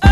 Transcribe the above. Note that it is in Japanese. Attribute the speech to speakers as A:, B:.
A: あ